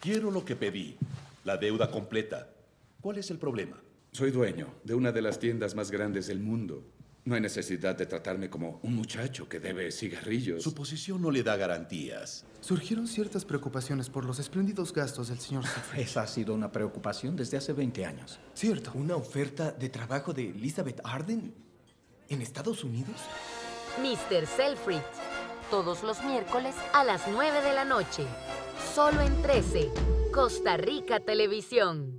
Quiero lo que pedí. La deuda completa. ¿Cuál es el problema? Soy dueño de una de las tiendas más grandes del mundo. No hay necesidad de tratarme como un muchacho que debe cigarrillos. Su posición no le da garantías. Surgieron ciertas preocupaciones por los espléndidos gastos del señor Siegfried. Esa ha sido una preocupación desde hace 20 años. Cierto. ¿Una oferta de trabajo de Elizabeth Arden en Estados Unidos? Mr. Selfridge. Todos los miércoles a las 9 de la noche. Solo en 13. Costa Rica Televisión.